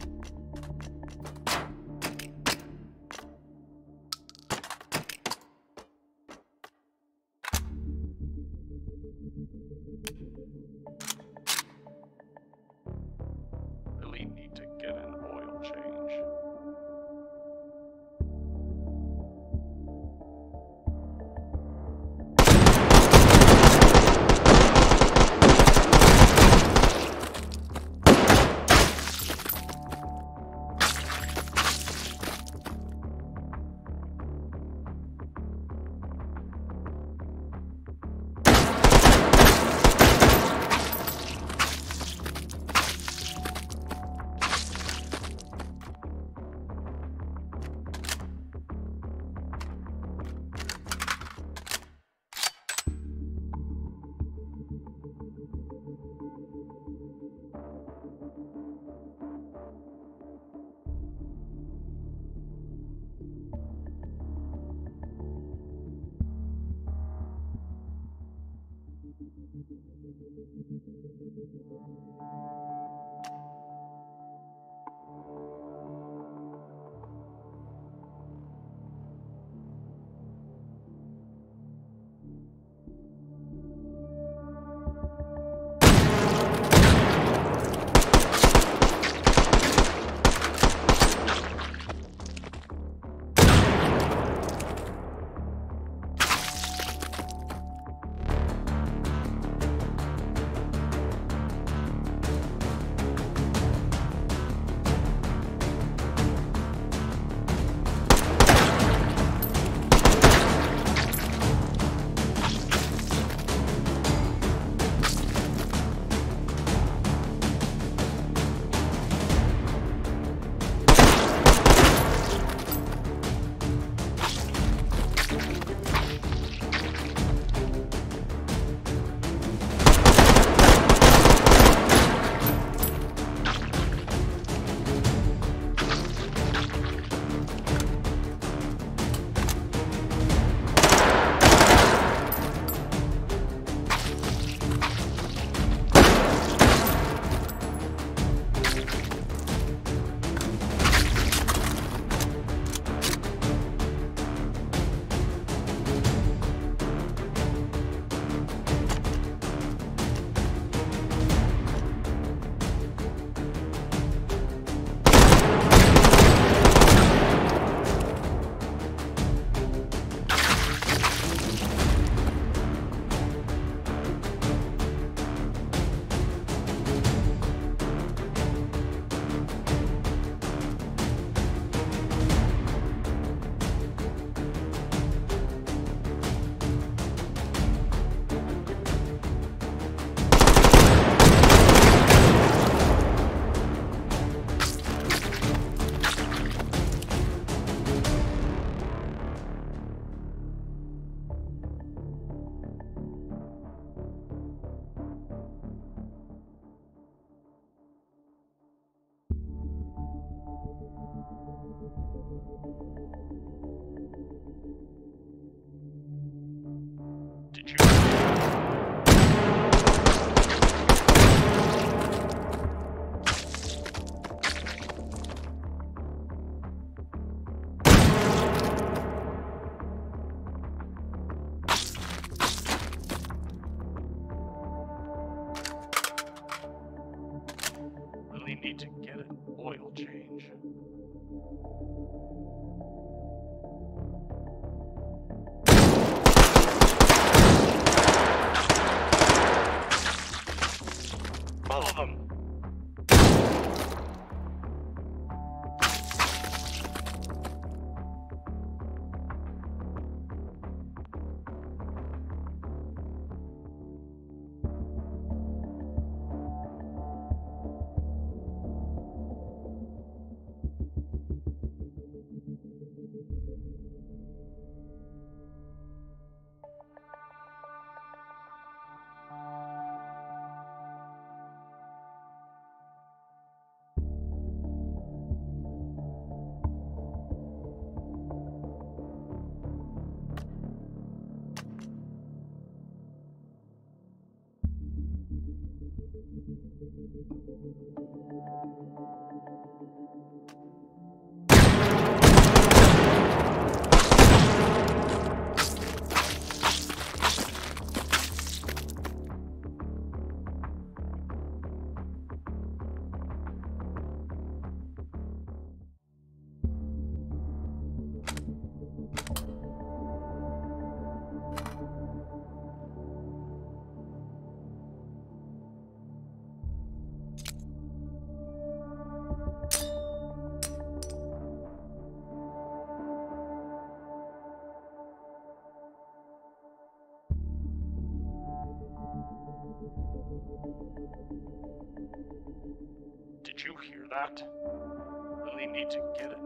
What that? Need to get an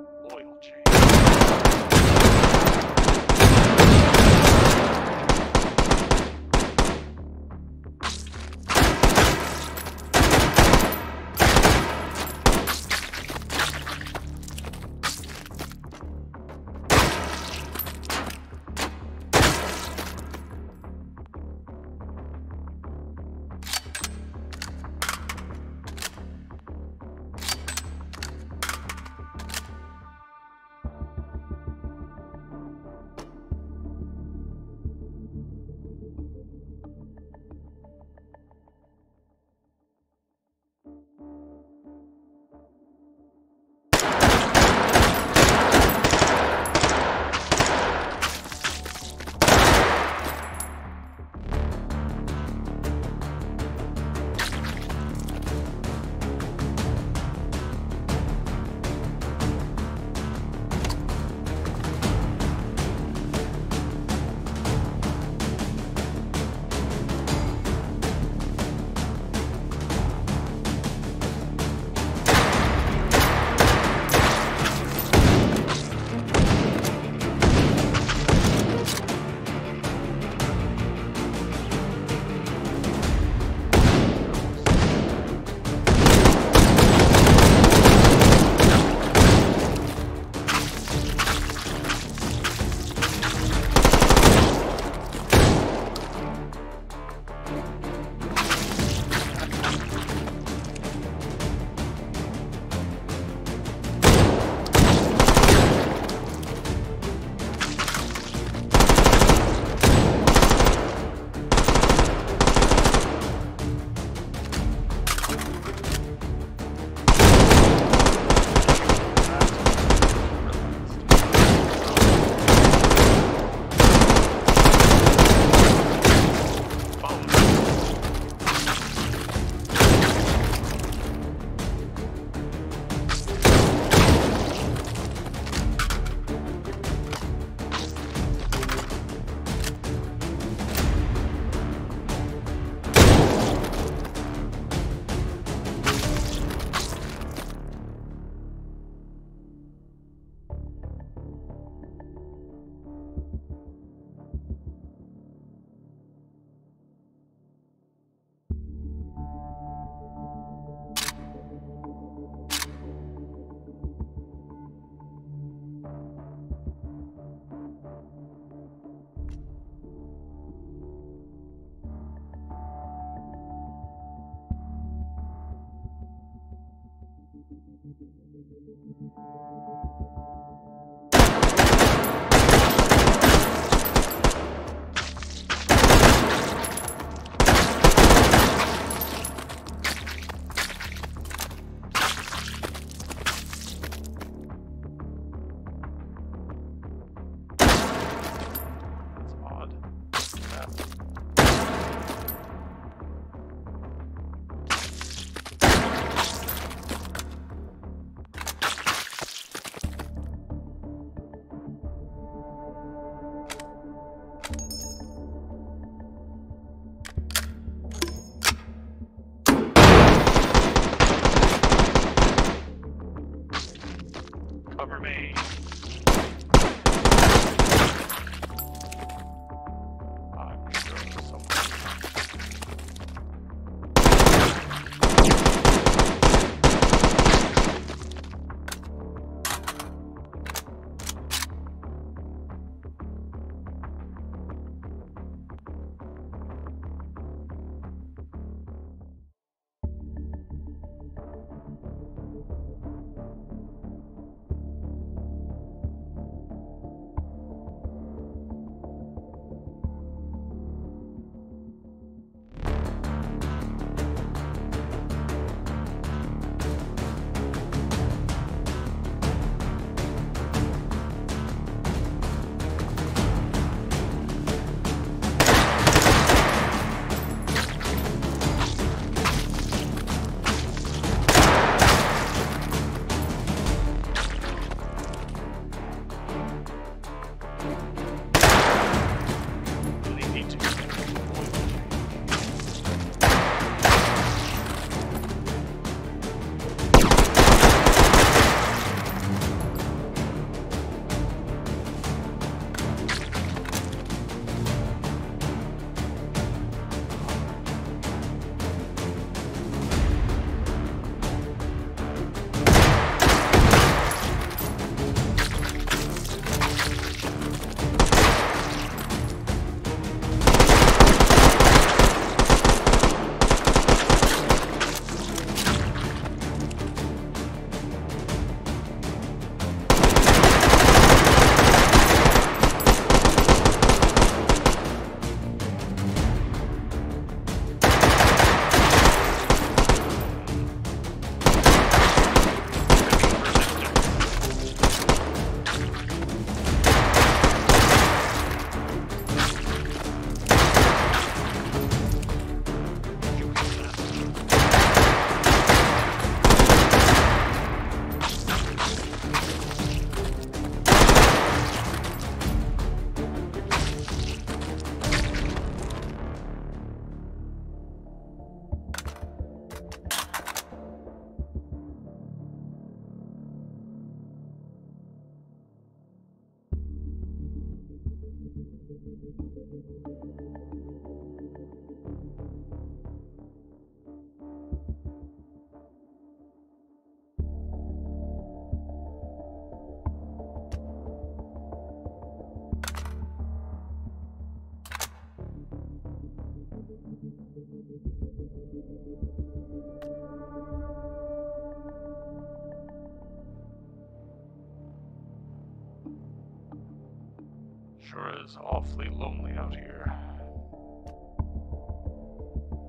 Sure is awfully lonely out here.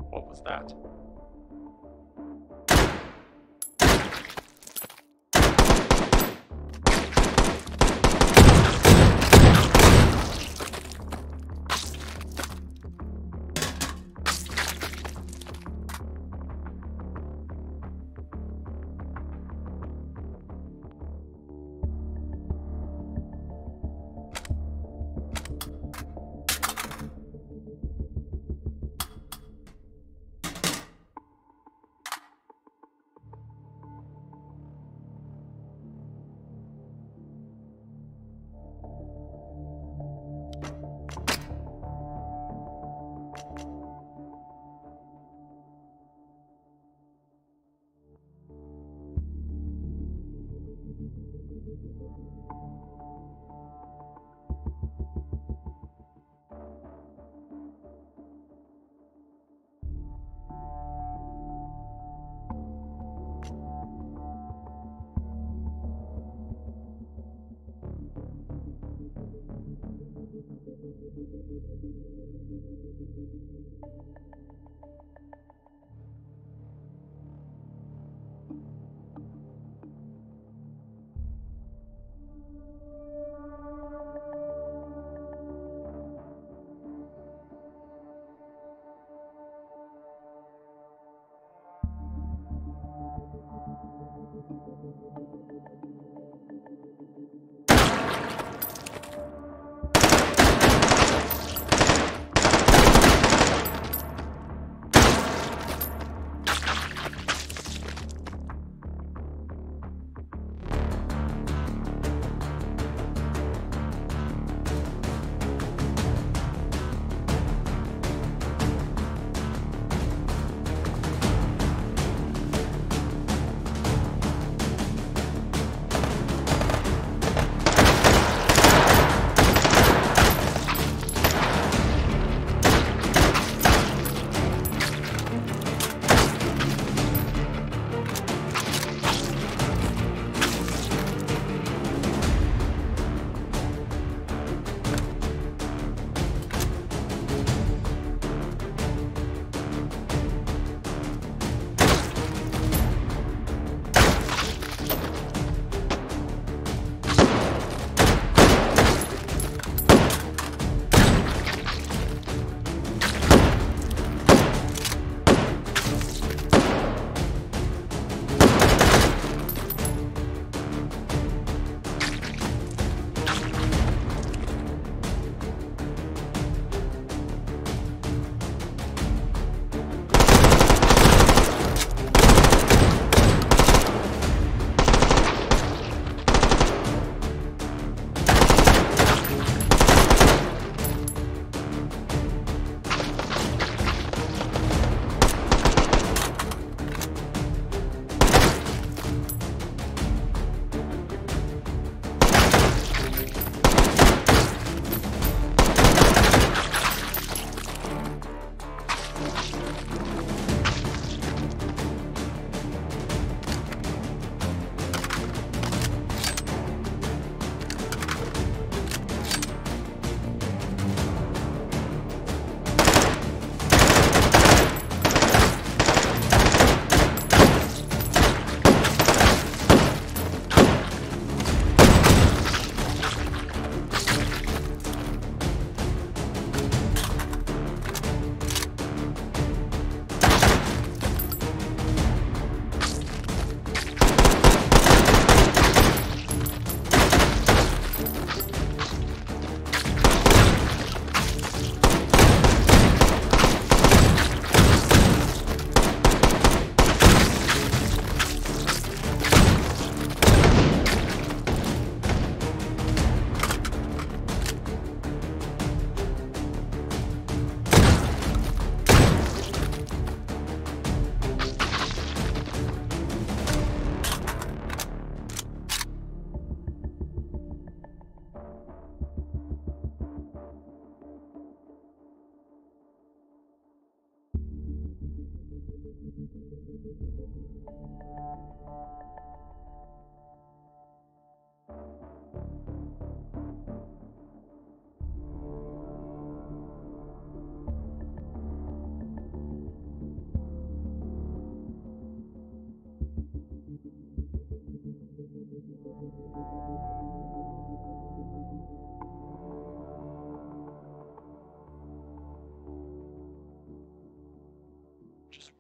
What was that?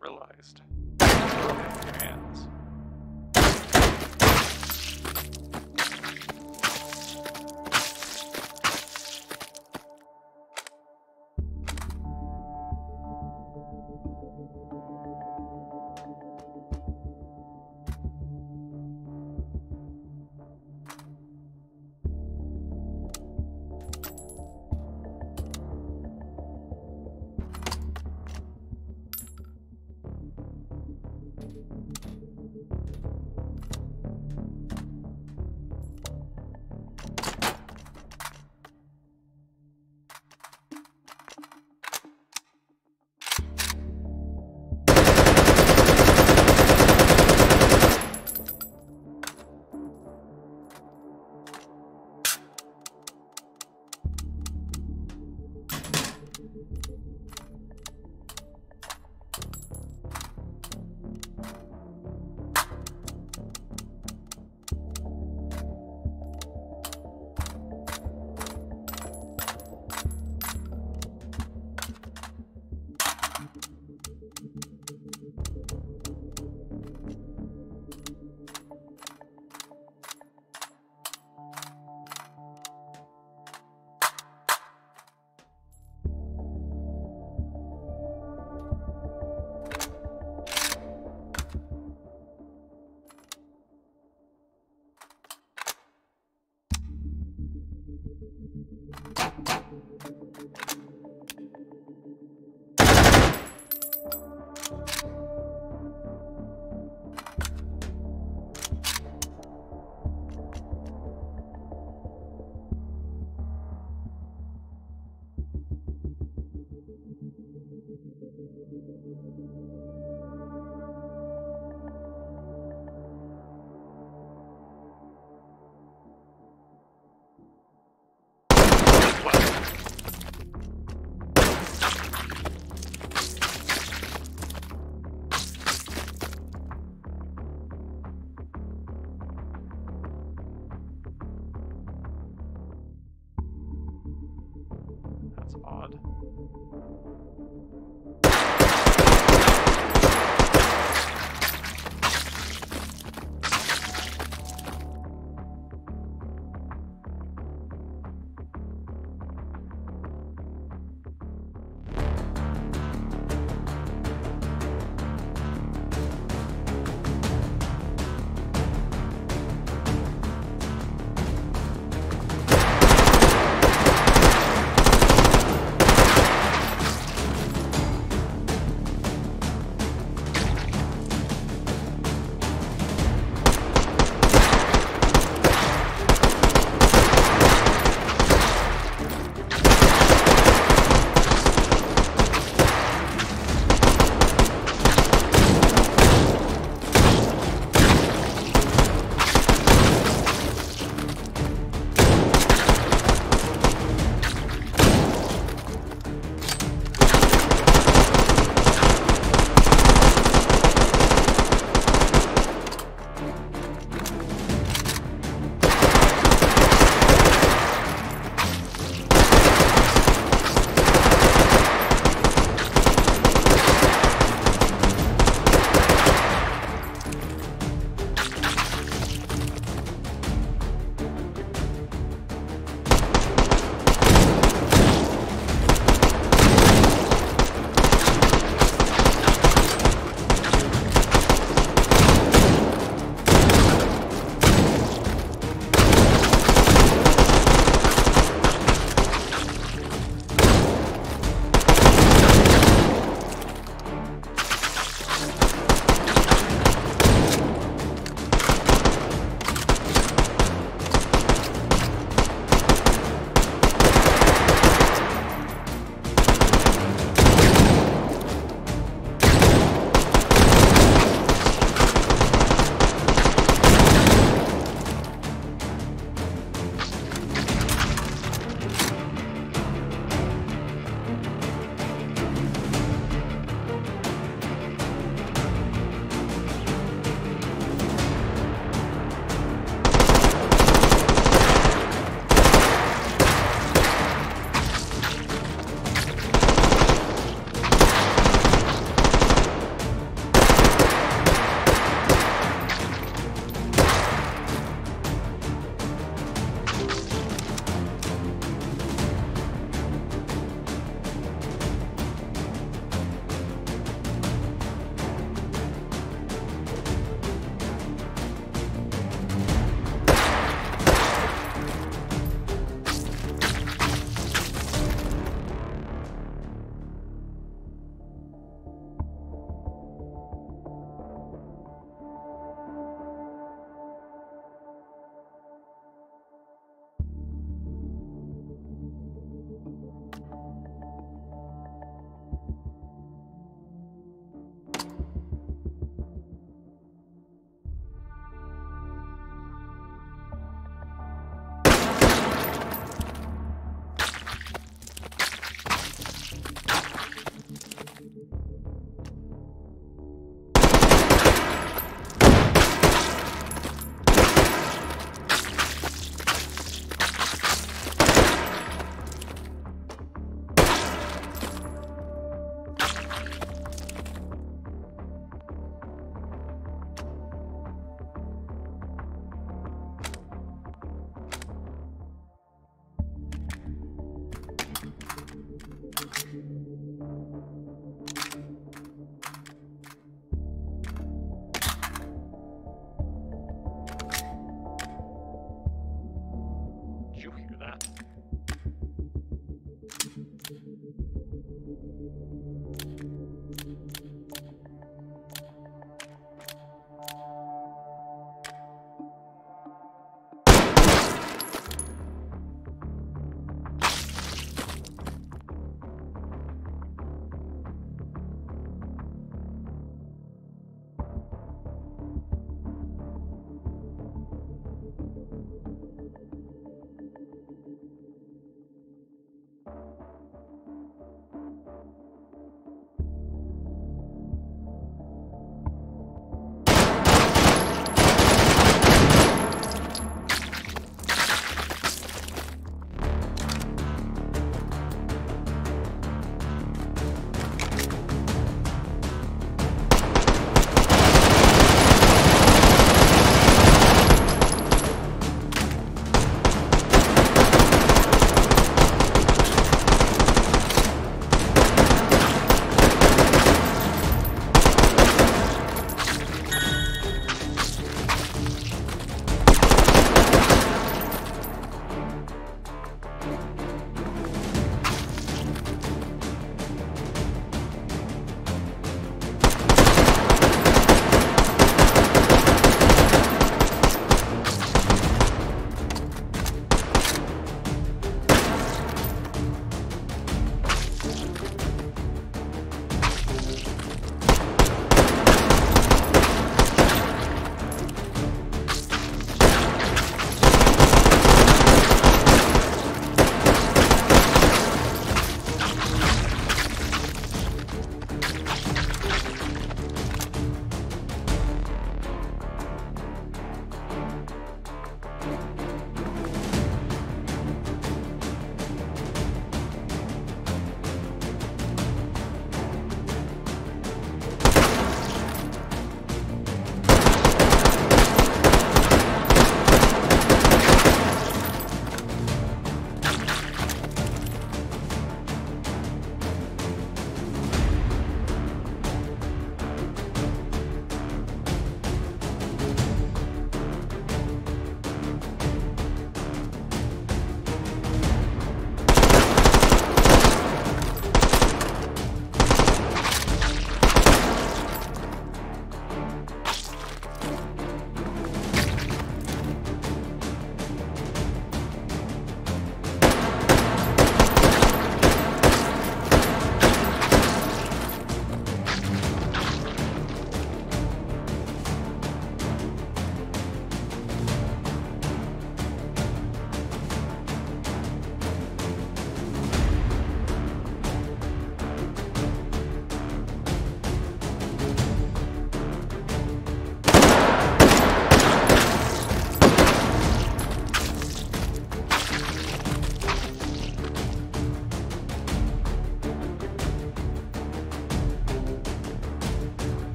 Realized. Hands. That's odd.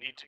Need to